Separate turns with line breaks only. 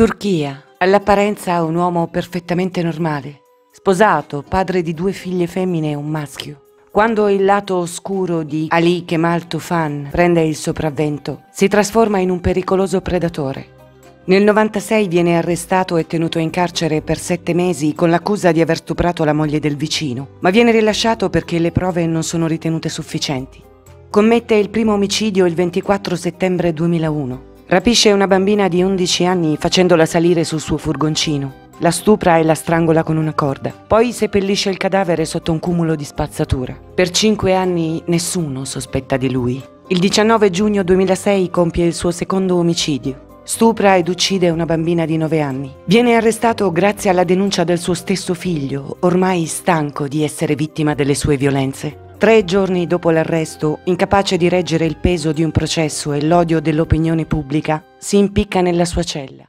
Turchia. All'apparenza un uomo perfettamente normale. Sposato, padre di due figlie femmine e un maschio. Quando il lato oscuro di Ali Kemal Tufan prende il sopravvento, si trasforma in un pericoloso predatore. Nel 96 viene arrestato e tenuto in carcere per sette mesi con l'accusa di aver stuprato la moglie del vicino, ma viene rilasciato perché le prove non sono ritenute sufficienti. Commette il primo omicidio il 24 settembre 2001. Rapisce una bambina di 11 anni facendola salire sul suo furgoncino. La stupra e la strangola con una corda. Poi seppellisce il cadavere sotto un cumulo di spazzatura. Per cinque anni nessuno sospetta di lui. Il 19 giugno 2006 compie il suo secondo omicidio. Stupra ed uccide una bambina di 9 anni. Viene arrestato grazie alla denuncia del suo stesso figlio, ormai stanco di essere vittima delle sue violenze. Tre giorni dopo l'arresto, incapace di reggere il peso di un processo e l'odio dell'opinione pubblica, si impicca nella sua cella.